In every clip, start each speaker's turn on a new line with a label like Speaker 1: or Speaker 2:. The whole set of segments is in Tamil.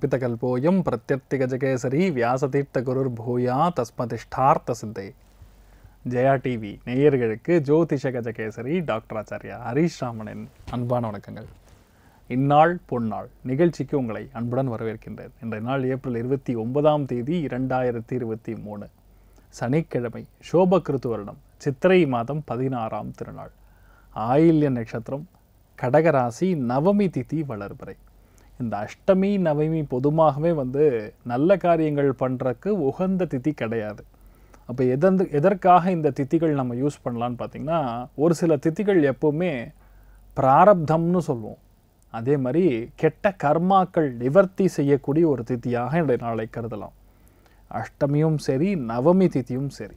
Speaker 1: கல்பிதகல்போயம் பிரத்யர்த்திகஜகேசரி வியாசதீர்த்த குருர் பூயா தஸ்மதிஷ்டார்த்த சித்தை ஜெயா டிவி நேயர்களுக்கு ஜோதிஷ கஜகேசரி டாக்டர் ஆச்சாரியா ஹரீஷ் ராமனின் அன்பான வணக்கங்கள். இந்நாள் பொன்னாள் நிகழ்ச்சிக்கு உங்களை அன்புடன் வரவேற்கின்றேன். இன்றைய நாள் ஏப்ரல் இருபத்தி ஒன்பதாம் தேதி இரண்டாயிரத்தி இருபத்தி மூணு. சனிக்கிழமை சோபகிருத்து வருடம் சித்திரை மாதம் பதினாறாம் திருநாள். ஆயில்ய நட்சத்திரம் கடகராசி நவமி திதி வளர்பிறை. இந்த அஷ்டமி நவமி பொதுவாகவே வந்து நல்ல காரியங்கள் பண்ணுறக்கு உகந்த திதி கிடையாது. அப்போ எதந்து எதற்காக இந்த தித்திகள் நம்ம யூஸ் பண்ணலான்னு பார்த்தீங்கன்னா ஒரு சில தித்திகள் எப்போவுமே பிராரப்தம்னு சொல்லுவோம். அதே மாதிரி கெட்ட கர்மாக்கள் நிவர்த்தி செய்யக்கூடிய ஒரு தித்தியாக இன்றைய நாளை கருதலாம். அஷ்டமியும் சரி நவமி தித்தியும் சரி.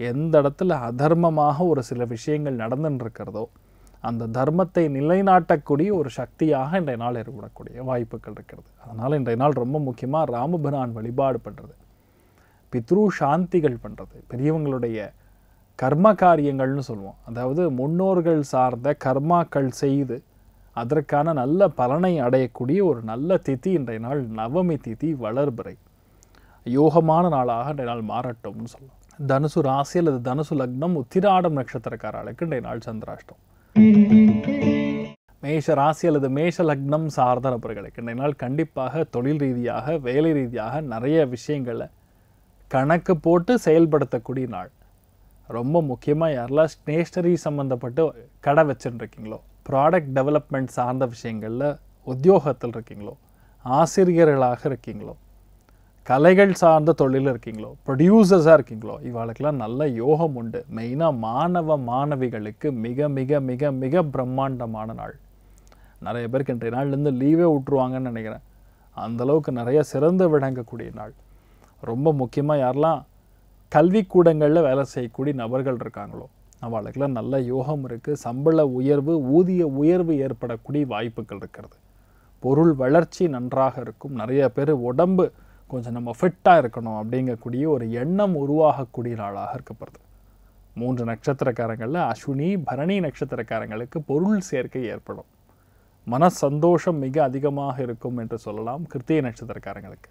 Speaker 1: எந்த இடத்துல அதர்மமாக ஒரு சில விஷயங்கள் நடந்துன்னு இருக்கிறதோ அந்த தர்மத்தை நிலைநாட்டக்கூடிய ஒரு சக்தியாக இன்றைய நாள் ஏற்படக்கூடிய வாய்ப்புகள் இருக்கிறது. அதனால் இன்றைய நாள் ரொம்ப முக்கியமாக ராமபிரான் வழிபாடு பண்ணுறது பித்ரு சாந்திகள் பண்ணுறது பெரியவங்களுடைய கர்ம காரியங்கள்னு சொல்லுவோம். அதாவது முன்னோர்கள் சார்ந்த கர்மாக்கள் செய்து அதற்கான நல்ல பலனை அடையக்கூடிய ஒரு நல்ல திதி இன்றைய நாள் நவமி திதி வளர்பிறை. யோகமான நாளாக இன்றைய நாள் மாறட்டும்னு சொல்லலாம் தனுசு ராசி அல்லது தனுசு லக்னம் உத்திராடம் நட்சத்திரக்காரர்களுக்கு இன்றைய நாள் சந்திராஷ்டம். மேஷ ராசி அல்லது மேஷ லக்னம் சார்ந்த நபர்களுக்கு இன்றைய நாள் கண்டிப்பாக தொழில் ரீதியாக வேலை ரீதியாக நிறைய விஷயங்களை கணக்கு போட்டு செயல்படுத்தக்கூடிய நாள். ரொம்ப முக்கியமாக யாரெல்லாம் ஸ்டேஷ்னரி சம்மந்தப்பட்டு கடை வச்சுருக்கீங்களோ ப்ராடக்ட் டெவலப்மெண்ட் சார்ந்த விஷயங்களில் உத்தியோகத்தில் இருக்கீங்களோ ஆசிரியர்களாக இருக்கீங்களோ கலைகள் சார்ந்த தொழில் இருக்கீங்களோ ப்ரொடியூசர்ஸாக இருக்கீங்களோ இவாளுக்கெல்லாம் நல்ல யோகம் உண்டு. மெயினாக மாணவ மாணவிகளுக்கு மிக மிக மிக மிக பிரம்மாண்டமான நாள். நிறைய பேருக்கு இன்றைய நாள்லேருந்து லீவே விட்டுருவாங்கன்னு நினைக்கிறேன். அந்தளவுக்கு நிறைய சிறந்து விளங்கக்கூடிய நாள். ரொம்ப முக்கியமாக யாரெல்லாம் கல்விக்கூடங்களில் வேலை செய்யக்கூடிய நபர்கள் இருக்காங்களோ அவளுக்கெல்லாம் நல்ல யோகம் இருக்குது சம்பள உயர்வு ஊதிய உயர்வு ஏற்படக்கூடிய வாய்ப்புகள் இருக்கிறது. பொருள் வளர்ச்சி நன்றாக இருக்கும். நிறைய பேர் உடம்பு கொஞ்சம் நம்ம ஃபிட்டாக இருக்கணும் அப்படிங்கக்கூடிய ஒரு எண்ணம் உருவாகக்கூடிய நாளாக இருக்கப்படுது மூன்று நட்சத்திரக்காரங்களில் அஸ்வினி பரணி நட்சத்திரக்காரங்களுக்கு பொருள் சேர்க்கை ஏற்படும். மன சந்தோஷம் மிக அதிகமாக இருக்கும் என்று சொல்லலாம் கிருத்திய நட்சத்திரக்காரங்களுக்கு.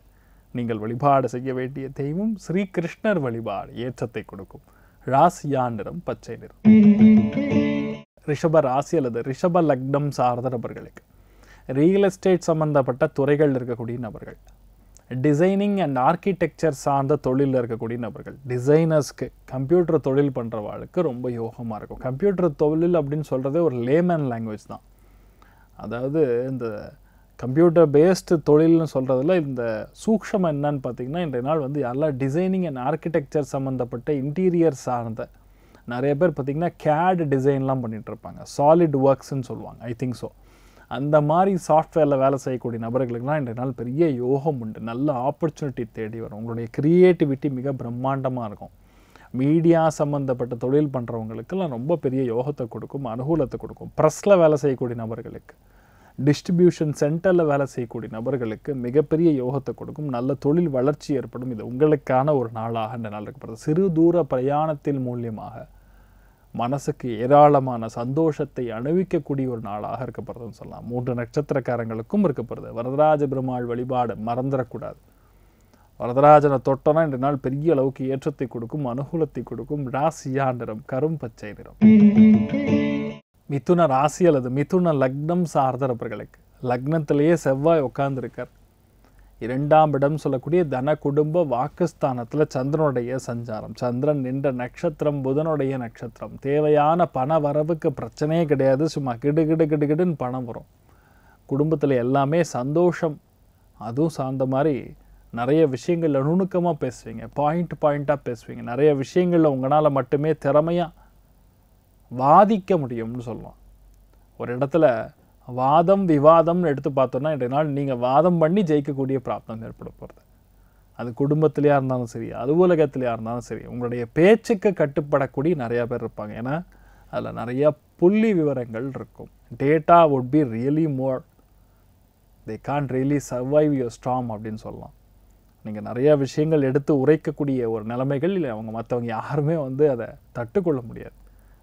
Speaker 1: நீங்கள் வழிபாடு செய்ய வேண்டிய தெய்வம் ஸ்ரீ கிருஷ்ணர் வழிபாடு ஏற்றத்தை கொடுக்கும். ராசியா நிறம் பச்சை நிறம். ரிஷப ராசி அல்லது ரிஷப லக்னம் சார்ந்த நபர்களுக்கு. ரியல் எஸ்டேட் சம்பந்தப்பட்ட துறைகள் இருக்கக்கூடிய நபர்கள். டிசைனிங் அண்ட் ஆர்கிடெக்சர் சார்ந்த தொழிலில் இருக்கக்கூடிய நபர்கள். டிசைனர்ஸ்க்கு கம்ப்யூட்டர் தொழில் பண்ணுறவாளுக்கு ரொம்ப யோகமாக இருக்கும். கம்ப்யூட்டர் தொழில் அப்படின்னு சொல்கிறதே ஒரு லேமன் லாங்குவேஜ் தான். அதாவது இந்த கம்ப்யூட்டர் பேஸ்டு தொழில்னு சொல்கிறதுல இந்த சூக்ஷம் என்னன்னு பார்த்தீங்கன்னா இன்றைய நாள் வந்து எல்லா டிசைனிங் அண்ட் ஆர்கிடெக்சர் சம்மந்தப்பட்ட இன்டீரியர் சார்ந்த நிறைய பேர் பார்த்திங்கன்னா கேட் டிசைன்லாம் பண்ணிகிட்ருப்பாங்க சாலிட் ஒர்க்ஸ்ன்னு சொல்லுவாங்க. ஐ திங்க் ஸோ அந்த மாதிரி சாஃப்ட்வேரில் வேலை செய்யக்கூடிய நபர்களுக்குலாம் இன்றைய நாள் பெரிய யோகம் உண்டு. நல்ல ஆப்பர்ச்சுனிட்டி தேடி வரும். உங்களுடைய க்ரியேட்டிவிட்டி மிக பிரம்மாண்டமாக இருக்கும். மீடியா சம்மந்தப்பட்ட தொழில் பண்ணுறவங்களுக்கெல்லாம் ரொம்ப பெரிய யோகத்தை கொடுக்கும் அனுகூலத்தை கொடுக்கும். ப்ரெஸ்ஸில் வேலை செய்யக்கூடிய நபர்களுக்கு டிஸ்ட்ரிபியூஷன் சென்டரில் வேலை செய்யக்கூடிய நபர்களுக்கு மிகப்பெரிய யோகத்தை கொடுக்கும். நல்ல தொழில் வளர்ச்சி ஏற்படும். இது உங்களுக்கான ஒரு நாளாக இந்த நாள் இருக்கப்படுது சிறு தூர பிரயாணத்தின் மூலியமாக மனசுக்கு ஏராளமான சந்தோஷத்தை அணிவிக்கக்கூடிய ஒரு நாளாக இருக்கப்படுறதுன்னு சொல்லலாம். மூன்று நட்சத்திரக்காரங்களுக்கும் இருக்கப்படுது வரதராஜ பெருமாள் வழிபாடு மறந்துடக்கூடாது. வரதராஜனை தொட்டனா இந்த நாள் பெரிய அளவுக்கு ஏற்றத்தை கொடுக்கும் அனுகூலத்தை கொடுக்கும். ராசியா நிறம் கரும் பச்சை நிறம். மிதுன ராசி அல்லது மிதுன லக்னம் சார்ந்த நபர்களுக்கு லக்னத்திலேயே செவ்வாய் உட்கார்ந்துருக்கார். இரண்டாம் இடம் சொல்லக்கூடிய தன குடும்ப வாக்குஸ்தானத்தில் சந்திரனுடைய சஞ்சாரம். சந்திரன் நின்ற நட்சத்திரம் புதனுடைய நட்சத்திரம். தேவையான பண வரவுக்கு பிரச்சனையே கிடையாது. சும்மா கிடு கிடு கிடு கிடுன்னு பணம் வரும். குடும்பத்தில் எல்லாமே சந்தோஷம். அதுவும் சார்ந்த மாதிரி நிறைய விஷயங்களில் நுணுக்கமாக பேசுவீங்க. பாயிண்ட் பாயிண்ட்டாக பேசுவீங்க. நிறைய விஷயங்களில் உங்களால் மட்டுமே திறமையாக வாதிக்க முடியும்னு சொல்லலாம் ஒரு இடத்துல வாதம் விவாதம்னு எடுத்து பார்த்தோன்னா இன்றைய நாள் நீங்கள் வாதம் பண்ணி ஜெயிக்கக்கூடிய பிராப்தம் ஏற்பட போகிறது அது குடும்பத்திலையாக இருந்தாலும் சரி அலுவலகத்திலையாக இருந்தாலும் சரி உங்களுடைய பேச்சுக்கு கட்டுப்படக்கூடிய நிறையா பேர் இருப்பாங்க. ஏன்னா அதில் நிறையா புள்ளி விவரங்கள் இருக்கும். Data would be really more they can really survive your strong அப்படின்னு சொல்லலாம். நீங்கள் நிறையா விஷயங்கள் எடுத்து உரைக்கக்கூடிய ஒரு நிலைமைகள் இல்லை அவங்க மற்றவங்க யாருமே வந்து அதை தட்டுக்கொள்ள முடியாது.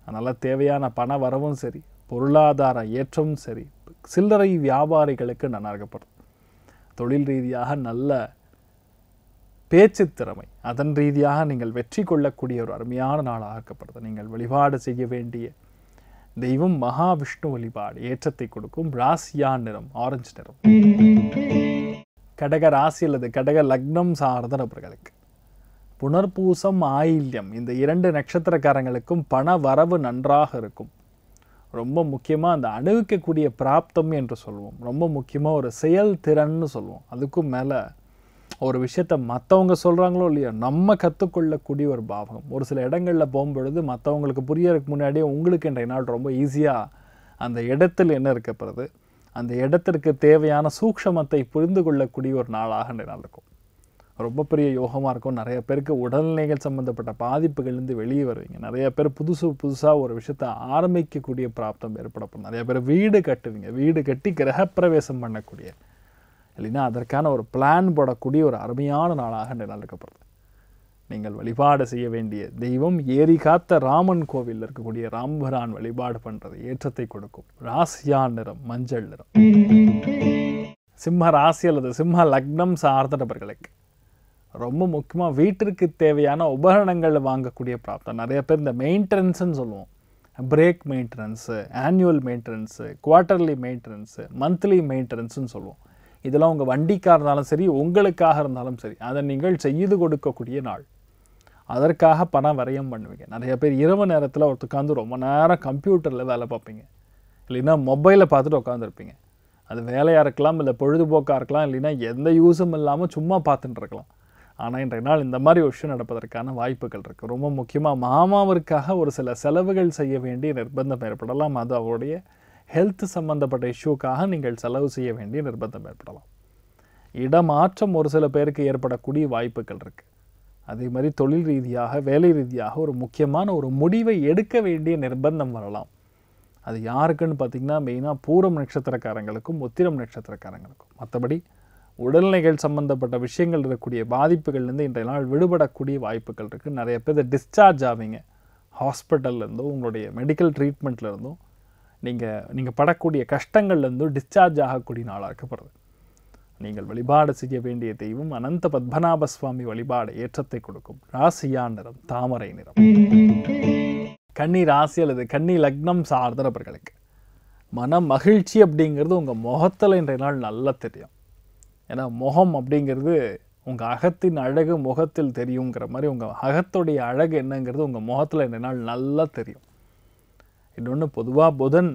Speaker 1: அதனால் தேவையான பண வரவும் சரி பொருளாதார ஏற்றமும் சரி சில்லறை வியாபாரிகளுக்கு நன்னாகப்படும் தொழில் ரீதியாக நல்ல பேச்சு திறமை அதன் ரீதியாக நீங்கள் வெற்றி கொள்ளக்கூடிய ஒரு அருமையான நாளாக இருக்கப்படுது நீங்கள் வழிபாடு செய்ய வேண்டிய தெய்வம் மகாவிஷ்ணு வழிபாடு ஏற்றத்தை கொடுக்கும் ராசியா நிறம் ஆரஞ்சு நிறம். கடக ராசி அல்லது கடக லக்னம் சார்ந்த நபர்களுக்கு. புனர்பூசம் ஆயில்யம் இந்த இரண்டு நட்சத்திரக்காரங்களுக்கும் பண வரவு நன்றாக இருக்கும். ரொம்ப முக்கியமாக அந்த அணுவிக்கக்கூடிய பிராப்தம் என்று சொல்லுவோம் ரொம்ப முக்கியமாக ஒரு செயல்திறன்னு சொல்லுவோம் அதுக்கும் மேலே ஒரு விஷயத்த மற்றவங்க சொல்கிறாங்களோ இல்லையோ நம்ம கற்றுக்கொள்ளக்கூடிய ஒரு பாவகம். ஒரு சில இடங்களில் போகும்பொழுது மற்றவங்களுக்கு புரியறதுக்கு முன்னாடியே உங்களுக்கு இன்றைய நாள் ரொம்ப ஈஸியாக அந்த இடத்தில் என்ன இருக்கப்படுது அந்த இடத்திற்கு தேவையான சூக்ஷமத்தை புரிந்து கொள்ளக்கூடிய ஒரு நாளாக இன்றைய நாள் இருக்கும். ரொம்ப பெரிய யோகமாக இருக்கும். நிறைய பேருக்கு உடல்நிலைகள் சம்மந்தப்பட்ட பாதிப்புகள்லேருந்து வெளியே வருவீங்க. நிறைய பேர் புதுசு புதுசாக ஒரு விஷயத்தை ஆரம்பிக்கக்கூடிய பிராப்தம் ஏற்படப்படும். நிறைய பேர் வீடு கட்டுவீங்க. வீடு கட்டி கிரகப்பிரவேசம் பண்ணக்கூடிய. இல்லைன்னா அதற்கான ஒரு பிளான் போடக்கூடிய ஒரு அருமையான நாளாக இன்றைய நாள் இருக்கப்படுது நீங்கள் வழிபாடு செய்ய வேண்டிய தெய்வம் ஏரி காத்த ராமன் கோவிலில் இருக்கக்கூடிய ராம்பரான் வழிபாடு பண்ணுறது ஏற்றத்தை கொடுக்கும். ராசியா நிறம் மஞ்சள் நிறம். சிம்ம ராசி அல்லது சிம்ம லக்னம் சார்ந்த நபர்களுக்கு ரொம்ப முக்கியமாக வீட்டிற்கு தேவையான உபகரணங்கள் வாங்கக்கூடிய பிராப்தம். நிறைய பேர் இந்த மெயின்டெனன்ஸ்னு சொல்லுவோம். Break maintenance annual maintenance quarterly maintenance monthly மெயின்டெனன்ஸ்னு சொல்லுவோம். இதெல்லாம் உங்கள் வண்டிக்காக இருந்தாலும் சரி உங்களுக்காக இருந்தாலும் சரி அதை நீங்கள் செய்து கொடுக்கக்கூடிய நாள். அதற்காக பணம் வரையும் பண்ணுவீங்க. நிறைய பேர் இரவு நேரத்தில் உட்காந்து ரொம்ப நேரம் கம்ப்யூட்டரில் வேலை பார்ப்பீங்க. இல்லைன்னா மொபைலை பார்த்துட்டு உட்காந்துருப்பீங்க அது வேலையாக இருக்கலாம் இல்லை பொழுதுபோக்காக இருக்கலாம் இல்லைன்னா எந்த யூஸும் இல்லாமல் சும்மா பார்த்துட்டு இருக்கலாம். ஆனால் இன்றைய நாள் இந்த மாதிரி ஒரு விஷயம் நடப்பதற்கான வாய்ப்புகள் இருக்குது ரொம்ப முக்கியமாக மாமாவிற்காக ஒரு சில செலவுகள் செய்ய வேண்டிய நிர்பந்தம் ஏற்படலாம். அது அவருடைய ஹெல்த் சம்பந்தப்பட்ட இஷ்யூக்காக நீங்கள் செலவு செய்ய வேண்டிய நிர்பந்தம் ஏற்படலாம். இடமாற்றம் ஒரு சில பேருக்கு ஏற்படக்கூடிய வாய்ப்புகள் இருக்குது அதே மாதிரி தொழில் ரீதியாக வேலை ரீதியாக ஒரு முக்கியமான ஒரு முடிவை எடுக்க வேண்டிய நிர்பந்தம் வரலாம். அது யாருக்குன்னு பார்த்தீங்கன்னா மெயினாக பூரம் நட்சத்திரக்காரங்களுக்கும் உத்திரம் நட்சத்திரக்காரங்களுக்கும். மற்றபடி உடல்நிலைகள் சம்மந்தப்பட்ட விஷயங்கள் இருக்கக்கூடிய பாதிப்புகள்லேருந்து இன்றைய நாள் விடுபடக்கூடிய வாய்ப்புகள் இருக்குது நிறைய பேர் டிஸ்சார்ஜ் ஆவீங்க. ஹாஸ்பிட்டல்லேருந்தும் உங்களுடைய மெடிக்கல் ட்ரீட்மெண்ட்லேருந்தும் நீங்கள் நீங்கள் படக்கூடிய கஷ்டங்கள்லேருந்தும் டிஸ்சார்ஜ் ஆகக்கூடிய நாளாக இருக்கப்படுது. நீங்கள் வழிபாடு செய்ய வேண்டிய தெய்வம் அனந்த பத்மநாப சுவாமி வழிபாடு ஏற்றத்தை கொடுக்கும். ராசியா நிறம் தாமரை நிறம். கன்னி ராசி அல்லது கன்னி லக்னம் சார்ந்த நபர்களுக்கு மன மகிழ்ச்சி அப்படிங்கிறது உங்கள் முகத்தில் இன்றைய நாள் நல்லா தெரியும். ஏன்னா முகம் அப்படிங்கிறது உங்கள் அகத்தின் அழகு முகத்தில் தெரியுங்கிற மாதிரி உங்கள் அகத்துடைய அழகு என்னங்கிறது உங்கள் முகத்தில் இன்றைய நாள் நல்லா தெரியும். இன்னொன்று பொதுவாக புதன்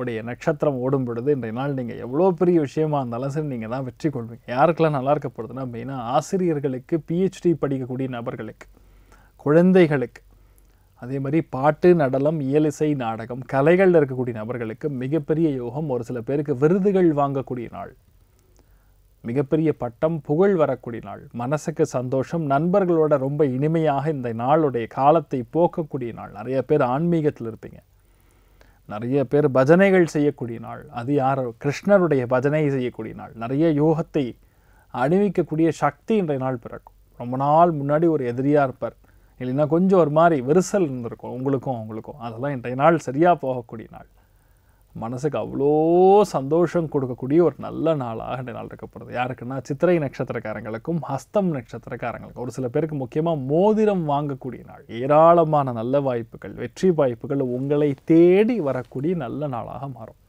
Speaker 1: உடைய நட்சத்திரம் ஓடும் பொழுது இன்றைய நாள் நீங்கள் எவ்வளோ பெரிய விஷயமா இருந்தாலும் சரி நீங்கள் தான் வெற்றி கொள்வீங்க. யாருக்கெல்லாம் நல்லா இருக்கப்படுதுன்னா மெயினாக ஆசிரியர்களுக்கு பிஹெச்டி படிக்கக்கூடிய நபர்களுக்கு குழந்தைகளுக்கு. அதே மாதிரி பாட்டு நடனம் இயலிசை நாடகம் கலைகளில் இருக்கக்கூடிய நபர்களுக்கு மிகப்பெரிய யோகம் ஒரு சில பேருக்கு விருதுகள் வாங்கக்கூடிய நாள். மிகப்பெரிய பட்டம் புகழ் வரக்கூடிய நாள். மனசுக்கு சந்தோஷம் நண்பர்களோட ரொம்ப இனிமையாக இந்த நாளுடைய காலத்தை போக்கக்கூடிய நாள். நிறைய பேர் ஆன்மீகத்தில் இருப்பீங்க. நிறைய பேர் பஜனைகள் செய்யக்கூடிய நாள். அது யார் கிருஷ்ணருடைய பஜனை செய்யக்கூடிய நாள். நிறைய யோகத்தை அணிவிக்கக்கூடிய சக்தி இன்றைய நாள் பிறக்கும். ரொம்ப நாள் முன்னாடி ஒரு எதிரியாக இருப்பார். இல்லைன்னா கொஞ்சம் ஒரு மாதிரி விரிசல் இருந்திருக்கும். உங்களுக்கும் அவங்களுக்கும். அதெல்லாம் இன்றைய நாள் சரியாக போகக்கூடிய நாள். மனசுக்கு அவ்வளோ சந்தோஷம் கொடுக்கக்கூடிய ஒரு நல்ல நாளாக இந்த நாள் இருக்கப்படுது யாருக்குன்னா சித்திரை நட்சத்திரக்காரங்களுக்கும் ஹஸ்தம் நட்சத்திரக்காரங்களுக்கும். ஒரு சில பேருக்கு முக்கியமாக மோதிரம் வாங்கக்கூடிய நாள். ஏராளமான நல்ல வாய்ப்புகள் வெற்றி வாய்ப்புகள் உங்களை தேடி வரக்கூடிய நல்ல நாளாக மாறும்.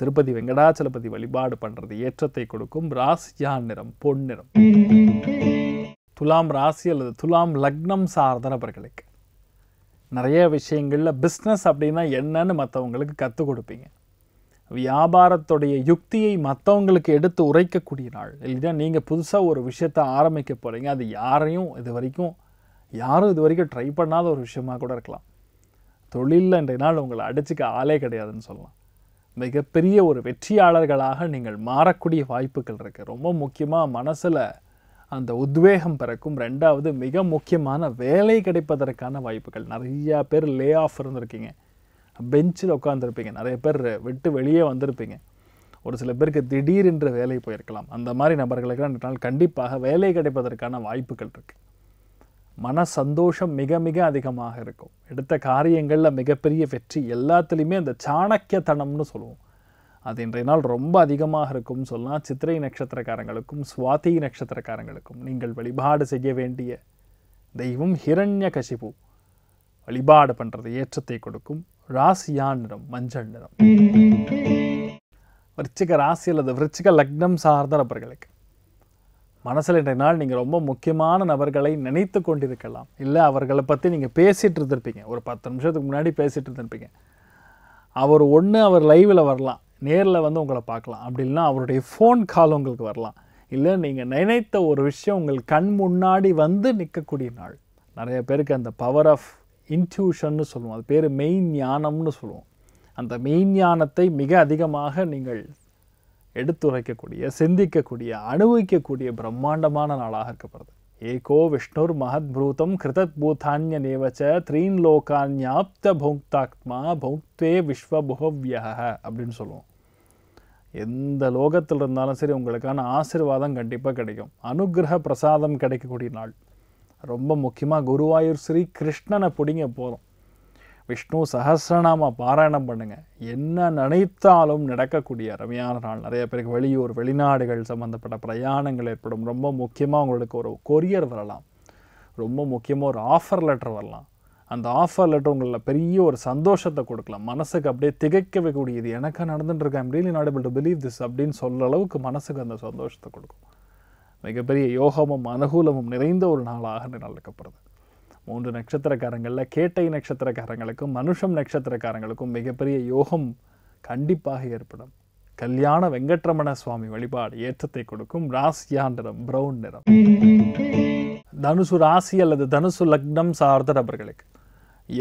Speaker 1: திருப்பதி வெங்கடாச்சலபதி வழிபாடு பண்ணுறது ஏற்றத்தை கொடுக்கும். ராசியா நிறம் பொன்னிறம் துலாம் ராசி அல்லது துலாம் லக்னம் சார்ந்த நபர்களுக்கு. நிறைய விஷயங்களில் பிஸ்னஸ் அப்படின்னா என்னன்னு மற்றவங்களுக்கு கற்றுக் கொடுப்பீங்க. வியாபாரத்துடைய யுக்தியை மற்றவங்களுக்கு எடுத்து உரைக்கக்கூடிய நாள். இல்லைன்னா நீங்கள் புதுசாக ஒரு விஷயத்தை ஆரம்பிக்க போகிறீங்க அது யாரையும் இது வரைக்கும் யாரும் இது வரைக்கும் ட்ரை பண்ணாத ஒரு விஷயமாக கூட இருக்கலாம். தொழிலில் இன்றைய நாள் உங்களை அடிச்சுக்க ஆளே கிடையாதுன்னு சொல்லலாம். மிகப்பெரிய ஒரு வெற்றியாளர்களாக நீங்கள் மாறக்கூடிய வாய்ப்புகள் இருக்குது ரொம்ப முக்கியமாக மனசில் அந்த உத்வேகம் பிறக்கும். ரெண்டாவது மிக முக்கியமான வேலை கிடைப்பதற்கான வாய்ப்புகள். நிறையா பேர் லே ஆஃப் இருந்திருக்கீங்க. பெஞ்சில் உட்காந்துருப்பீங்க நிறைய பேர் விட்டு வெளியே வந்திருப்பீங்க. ஒரு சில பேருக்கு திடீரென்று வேலை போயிருக்கலாம். அந்த மாதிரி நபர்களுக்கு ரெண்டு நாள் கண்டிப்பாக வேலை கிடைப்பதற்கான வாய்ப்புகள் இருக்குது மன சந்தோஷம் மிக மிக அதிகமாக இருக்கும். எடுத்த காரியங்களில் மிகப்பெரிய வெற்றி எல்லாத்துலேயுமே அந்த சாணக்கியத்தனம்னு சொல்லுவோம். அது இன்றைய நாள் ரொம்ப அதிகமாக இருக்கும் சொல்லலாம். சித்திரை நட்சத்திரக்காரங்களுக்கும் சுவாதி நட்சத்திரக்காரங்களுக்கும் நீங்கள் வழிபாடு செய்ய வேண்டிய தெய்வம் ஹிரண்ய கசிபு. வழிபாடு பண்ணுறது ஏற்றத்தை கொடுக்கும். ராசியான் நிறம் மஞ்சள் நிறம். விருச்சிக ராசி அல்லது விருச்சிக லக்னம் சார்ந்த நபர்களுக்கு. மனசில் இன்றைய நாள் நீங்கள் ரொம்ப முக்கியமான நபர்களை நினைத்து கொண்டிருக்கலாம். இல்லை அவர்களை பற்றி நீங்கள் பேசிகிட்டு இருந்திருப்பீங்க. ஒரு பத்து நிமிஷத்துக்கு முன்னாடி பேசிகிட்டு இருந்திருப்பீங்க. அவர் ஒன்று அவர் லைவில் வரலாம். நேரில் வந்து உங்களை பார்க்கலாம். அப்படி இல்லைன்னா அவருடைய ஃபோன் கால் உங்களுக்கு வரலாம். இல்லை நீங்கள் நினைத்த ஒரு விஷயம் உங்கள் கண் முன்னாடி வந்து நிற்கக்கூடிய நாள். நிறைய பேருக்கு அந்த பவர் ஆஃப் இன்ட்யூஷன்னு சொல்லுவோம். அது பேர் மெயின் ஞானம்னு சொல்லுவோம். அந்த மெயின் ஞானத்தை மிக அதிகமாக நீங்கள் எடுத்துரைக்கக்கூடிய சிந்திக்கக்கூடிய அனுபவிக்கக்கூடிய பிரம்மாண்டமான நாளாக இருக்கப்படுது ஏகோ விஷ்ணுர் மகத் பூதம் கிருதத் பூதான்ய நேவச்ச த்ரீன் லோகான்யாப்த பௌக்தாத்மா பௌக்தே விஸ்வபுகவ்ய அப்படின்னு சொல்லுவோம். எந்த லோகத்தில் இருந்தாலும் சரி உங்களுக்கான ஆசிர்வாதம் கண்டிப்பாக கிடைக்கும். அனுகிரக பிரசாதம் கிடைக்கக்கூடிய நாள். ரொம்ப முக்கியமாக குருவாயூர் ஸ்ரீ கிருஷ்ணனை பிடிங்க போதும். விஷ்ணு சஹஸ்ரநாம பாராயணம் பண்ணுங்கள் என்ன நினைத்தாலும் நடக்கக்கூடிய அருமையான நாள். நிறைய பேருக்கு வெளியூர் வெளிநாடுகள் சம்மந்தப்பட்ட பிரயாணங்கள் ஏற்படும். ரொம்ப முக்கியமாக உங்களுக்கு ஒரு கொரியர் வரலாம். ரொம்ப முக்கியமாக ஒரு ஆஃபர் லெட்டர் வரலாம். அந்த ஆஃபர் லெட்டர் உங்களில் பெரிய ஒரு சந்தோஷத்தை கொடுக்கலாம். மனசுக்கு அப்படியே திகைக்க வைக்கக்கூடியது எனக்காக நடந்துட்டு இருக்கேன். Really not able to believe this அப்படின்னு சொல்ற அளவுக்கு மனசுக்கு அந்த சந்தோஷத்தை கொடுக்கும். மிகப்பெரிய யோகமும் அனுகூலமும் நிறைந்த ஒரு நாளாக நடக்கப்படுது மூன்று நட்சத்திரக்காரங்களில் கேட்டை நட்சத்திரக்காரங்களுக்கும் மனுஷம் நட்சத்திரக்காரங்களுக்கும் மிகப்பெரிய யோகம் கண்டிப்பாக ஏற்படும். கல்யாண வெங்கட்ரமண சுவாமி வழிபாடு ஏற்றத்தை கொடுக்கும். ராசியான் நிறம் பிரவுன் நிறம். தனுசு ராசி அல்லது தனுசு லக்னம் சார்ந்த நபர்களுக்கு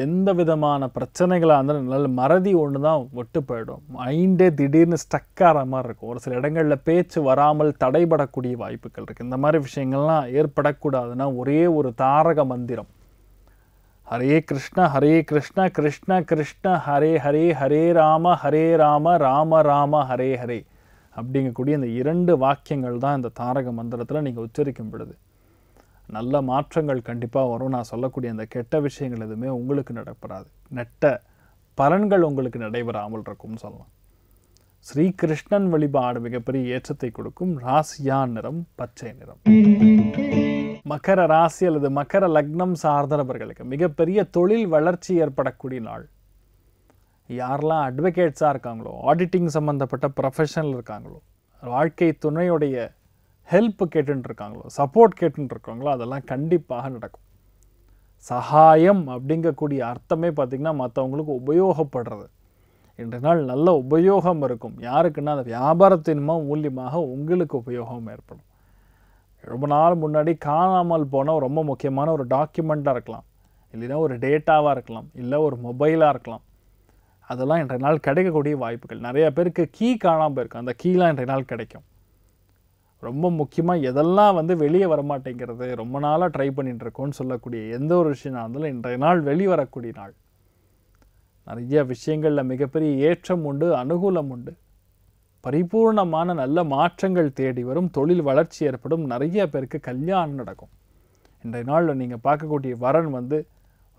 Speaker 1: எந்த விதமான பிரச்சனைகளாக இருந்தாலும் நல்ல மறதி ஒன்று தான் ஒட்டு போயிடும் மைண்டே திடீர்னு ஸ்டக்காகிற ஆகிற மாதிரி இருக்கும். ஒரு சில இடங்களில் பேச்சு வராமல் தடைபடக்கூடிய வாய்ப்புகள் இருக்குது இந்த மாதிரி விஷயங்கள்லாம் ஏற்படக்கூடாதுன்னா ஒரே ஒரு தாரக மந்திரம். ஹரே கிருஷ்ணா ஹரே கிருஷ்ண கிருஷ்ண கிருஷ்ண ஹரே ஹரே ஹரே ராம ஹரே ராம ராம ராம ஹரே ஹரே. அப்படிங்கக்கூடிய இந்த இரண்டு வாக்கியங்கள் தான் இந்த தாரக மந்திரத்தில் நீங்கள் உச்சரிக்கும் பொழுது. நல்ல மாற்றங்கள் கண்டிப்பாக வரும். நான் சொல்லக்கூடிய அந்த கெட்ட விஷயங்கள் எதுவுமே உங்களுக்கு நடப்படாது. நெட்ட பலன்கள் உங்களுக்கு நடைபெறாமல் இருக்கும்னு சொல்லலாம். ஸ்ரீகிருஷ்ணன் வழிபாடு மிகப்பெரிய ஏற்றத்தை கொடுக்கும். ராசியான் நிறம் பச்சை நிறம். மகர ராசி அல்லது மகர லக்னம் சார்ந்தவர்களுக்கு மிகப்பெரிய தொழில் வளர்ச்சி ஏற்படக்கூடிய நாள். யாரெல்லாம் அட்வொகேட்ஸாக இருக்காங்களோ ஆடிட்டிங் சம்மந்தப்பட்ட ப்ரொஃபஷனல் இருக்காங்களோ வாழ்க்கை துணையுடைய ஹெல்ப் கேட்டுட்டு இருக்காங்களோ சப்போர்ட் கேட்டுட்டு இருக்காங்களோ அதெல்லாம் கண்டிப்பாக நடக்கும். சகாயம் அப்படிங்கக்கூடிய அர்த்தமே பார்த்திங்கன்னா மற்றவங்களுக்கு உபயோகப்படுறது. இன்று நாள் நல்ல உபயோகம் இருக்கும். யாருக்குன்னா அந்த வியாபாரத்தின் மூலியமாக உங்களுக்கு உபயோகம் ஏற்படும். ரொம்ப நாள் முன்னாடி காணாமல் போன ரொம்ப முக்கியமான ஒரு டாக்குமெண்ட்டாக இருக்கலாம். இல்லைன்னா ஒரு டேட்டாவாக இருக்கலாம். இல்லை ஒரு மொபைலாக இருக்கலாம். அதெல்லாம் இன்றைய நாள் கிடைக்கக்கூடிய வாய்ப்புகள். நிறைய பேருக்கு கீ காணாமல் போயிருக்கும். அந்த கீலாம் இன்றைய நாள் கிடைக்கும். ரொம்ப முக்கியமாக எதெல்லாம் வந்து வெளியே வரமாட்டேங்கிறது ரொம்ப நாளாக ட்ரை பண்ணிகிட்டு இருக்கோம்னு சொல்லக்கூடிய எந்த ஒரு விஷயம் இருந்தாலும் இன்றைய நாள் வெளிவரக்கூடிய நாள். நிறைய விஷயங்களில் மிகப்பெரிய ஏற்றம் உண்டு அனுகூலம் உண்டு. பரிபூர்ணமான நல்ல மாற்றங்கள் தேடி வரும் தொழில் வளர்ச்சி ஏற்படும் நிறைய பேருக்கு கல்யாணம் நடக்கும். இன்றைய நாளில் நீங்கள் பார்க்கக்கூடிய வரன் வந்து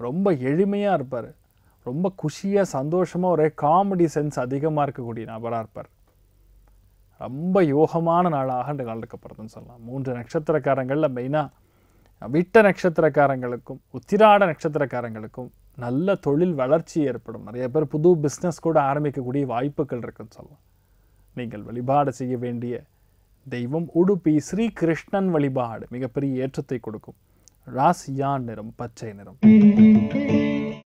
Speaker 1: ரொம்ப எளிமையாக இருப்பார். ரொம்ப குஷியாக சந்தோஷமாக ஒரே காமெடி சென்ஸ் அதிகமாக இருக்கக்கூடிய நபராக இருப்பார். ரொம்ப யோகமான நாளாக இந்த நாள் சொல்லலாம். மூன்று நட்சத்திரக்காரங்களில் மெயினாக விட்ட நட்சத்திரக்காரங்களுக்கும் உத்திராட நட்சத்திரக்காரங்களுக்கும் நல்ல தொழில் வளர்ச்சி ஏற்படும். நிறைய பேர் புது பிஸ்னஸ் கூட ஆரம்பிக்கக்கூடிய வாய்ப்புகள் இருக்குன்னு சொல்லலாம். நீங்கள் வழிபாடு செய்ய வேண்டிய தெய்வம் உடுப்பி ஸ்ரீ கிருஷ்ணன் வழிபாடு மிகப்பெரிய ஏற்றத்தை கொடுக்கும். ராசியான் நிறம் பச்சை நிறம்.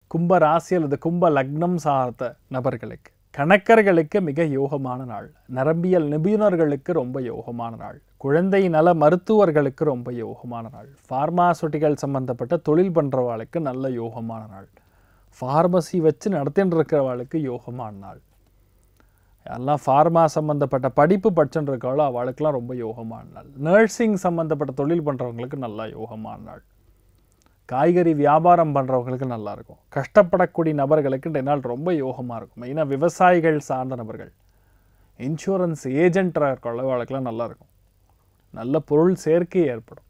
Speaker 1: கும்ப ராசி அல்லது கும்ப லக்னம் சார்ந்த நபர்களுக்கு கணக்கர்களுக்கு மிக யோகமான நாள். நரம்பியல் நிபுணர்களுக்கு ரொம்ப யோகமான நாள். குழந்தை நல மருத்துவர்களுக்கு ரொம்ப யோகமான நாள். ஃபார்மாசூட்டிக்கல் சம்பந்தப்பட்ட தொழில் பண்ணுறவாளுக்கு நல்ல யோகமான நாள். ஃபார்மசி வச்சு நடத்தின்னு இருக்கிறவாளுக்கு யோகமான நாள். எல்லாம் ஃபார்மா சம்மந்தப்பட்ட படிப்பு படிச்சுட்டு இருக்காளோ அவளுக்கெல்லாம் ரொம்ப யோகமான நாள். நர்சிங் சம்மந்தப்பட்ட தொழில் பண்ணுறவங்களுக்கு நல்லா யோகமான நாள். காய்கறி வியாபாரம் பண்ணுறவங்களுக்கு நல்லாயிருக்கும். கஷ்டப்படக்கூடிய நபர்களுக்கு இந்த நாள் ரொம்ப யோகமாக இருக்கும். மெயினாக விவசாயிகள் சார்ந்த நபர்கள். இன்சூரன்ஸ் ஏஜென்ட்டாக இருக்கிறவங்களுக்கெல்லாம் நல்லா நல்லாயிருக்கும். நல்ல பொருள் சேர்க்கை ஏற்படும்.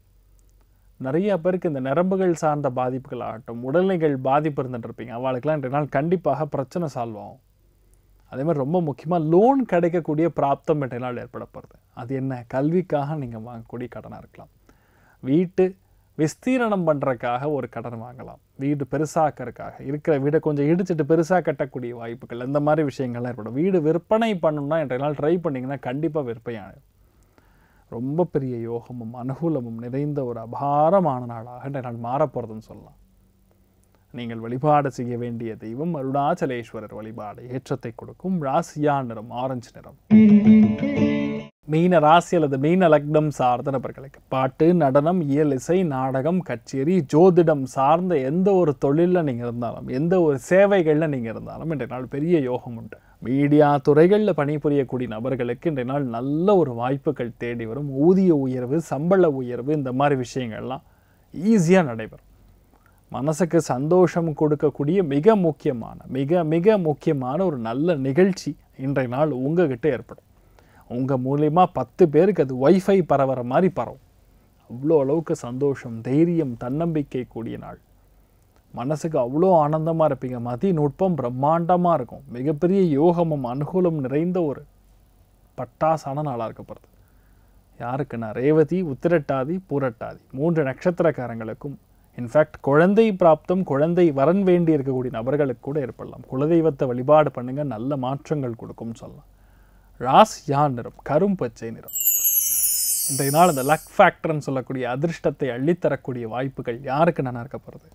Speaker 1: நிறைய பேருக்கு இந்த நரம்புகள் சார்ந்த பாதிப்புகள் ஆகட்டும் உடல்நிலைகள் பாதிப்பு இருந்துட்டுருப்பீங்க. அவளுக்கெல்லாம் ரெண்டு நாள் கண்டிப்பாக பிரச்சனை சால்வ் ஆகும். அதே மாதிரி ரொம்ப முக்கியமாக லோன் கிடைக்கக்கூடிய பிராப்தம் ரெண்டு நாள் ஏற்பட போகிறது அது என்ன? கல்விக்காக நீங்கள் வாங்கக்கூடிய கடனாக இருக்கலாம். வீட்டு விஸ்தீரணம் பண்ணுறதுக்காக ஒரு கடன் வாங்கலாம். வீடு பெருசாக்கிறதுக்காக. இருக்கிற வீடை கொஞ்சம் இடிச்சிட்டு பெருசாக கட்டக்கூடிய வாய்ப்புகள் இந்த மாதிரி விஷயங்கள்லாம் ஏற்படும். வீடு விற்பனை பண்ணணும்னா இன்றைய நாள் ட்ரை பண்ணிங்கன்னா கண்டிப்பாக விற்பனையாகும் ரொம்ப பெரிய யோகமும் அனுகூலமும் நிறைந்த ஒரு அபாரமான நாளாக இன்றைய நாள் மாறப்போகிறதுன்னு சொல்லலாம். நீங்கள் வழிபாடு செய்ய வேண்டிய தெய்வம் அருணாச்சலேஸ்வரர் வழிபாடு. ஏற்றத்தை கொடுக்கும் ராசியா நிறம் ஆரஞ்சு நிறம். மீன ராசி அல்லது மீன லக்னம் சார்ந்த நபர்களுக்கு. பாட்டு நடனம் இயல் இசை நாடகம் கச்சேரி ஜோதிடம் சார்ந்த எந்த ஒரு தொழிலில் நீங்கள் இருந்தாலும் எந்த ஒரு சேவைகளில் நீங்கள் இருந்தாலும் இன்றைய நாள் பெரிய யோகம் உண்டு. மீடியா துறைகளில் பணிபுரியக்கூடிய நபர்களுக்கு இன்றைய நாள் நல்ல ஒரு வாய்ப்புகள் தேடி வரும். ஊதிய உயர்வு சம்பள உயர்வு இந்த மாதிரி விஷயங்கள்லாம் ஈஸியாக நடைபெறும். மனசுக்கு சந்தோஷம் கொடுக்கக்கூடிய மிக முக்கியமான மிக மிக முக்கியமான ஒரு நல்ல நிகழ்ச்சி இன்றைய நாள் உங்ககிட்ட ஏற்படும். உங்கள் மூலயமா பத்து பேருக்கு அது ஒய்ஃபை பரவுற மாதிரி பரவும். அவ்வளோ அளவுக்கு சந்தோஷம் தைரியம் தன்னம்பிக்கை கூடிய நாள். மனசுக்கு அவ்வளோ ஆனந்தமாக இருப்பீங்க. மதி நுட்பம் பிரம்மாண்டமாக இருக்கும். மிகப்பெரிய யோகமும் அனுகூலம் நிறைந்த ஒரு பட்டாசான நாளாக இருக்கப்படுது யாருக்குன்னா ரேவதி உத்திரட்டாதி பூரட்டாதி. மூன்று நட்சத்திரக்காரங்களுக்கும் இன்ஃபேக்ட் குழந்தை பிராப்தம் குழந்தை வரன் வேண்டி இருக்கக்கூடிய நபர்களுக்கு கூட ஏற்படலாம். குலதெய்வத்தை வழிபாடு பண்ணுங்கள் நல்ல மாற்றங்கள் கொடுக்கும்னு சொல்லலாம். ராஸ் நிறம் நிறம் கரும்பச்சை நிறம். இன்றைய நாள் இந்த லக் ஃபேக்டர்னு சொல்லக்கூடிய அதிர்ஷ்டத்தை அள்ளித்தரக்கூடிய வாய்ப்புகள் யாருக்கு நான் இருக்க போகிறது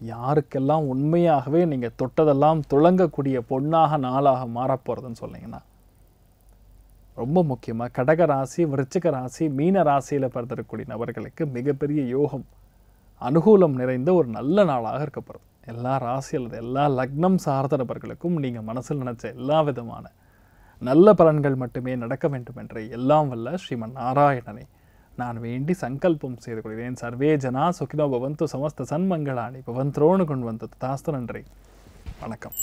Speaker 1: யாருக்கெல்லாம் உண்மையாகவே நீங்கள் தொட்டதெல்லாம் துளங்கக்கூடிய பொண்ணாக நாளாக மாறப்போகிறதுன்னு சொன்னீங்கன்னா ரொம்ப முக்கியமாக கடக ராசி விருச்சிக ராசி மீன ராசியில் பிறந்திருக்கக்கூடிய நபர்களுக்கு மிகப்பெரிய யோகம் அனுகூலம் நிறைந்த ஒரு நல்ல நாளாக இருக்க போகிறது எல்லா ராசி அல்லது எல்லா லக்னம் சார்ந்த நபர்களுக்கும் நீங்கள் மனசில் நினச்ச எல்லா விதமான நல்ல பலன்கள் மட்டுமே நடக்க வேண்டும் என்ற எல்லாம் வல்ல ஸ்ரீமன் நாராயணனை நான் வேண்டி சங்கல்பம் செய்து கொள்கிறேன். சர்வே ஜனா சுகினோ பவந்து சமஸ்த சன்மங்களானி பவந்த்ரோணு கொண்டு வந்தது தாஸ்து நன்றி வணக்கம்.